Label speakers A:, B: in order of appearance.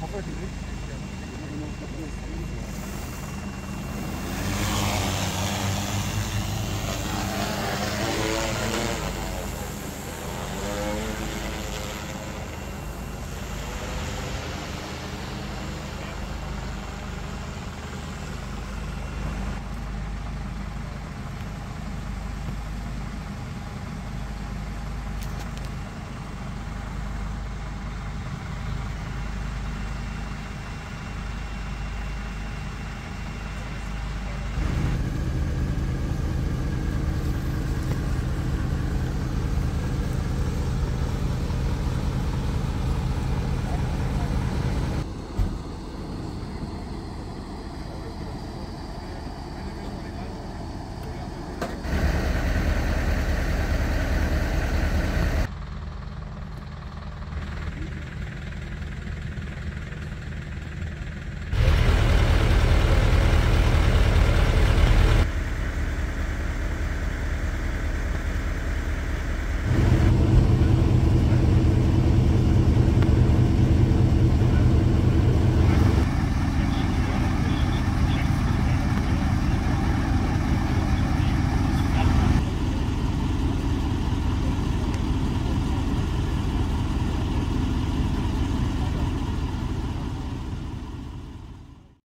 A: 바꿔야 되지?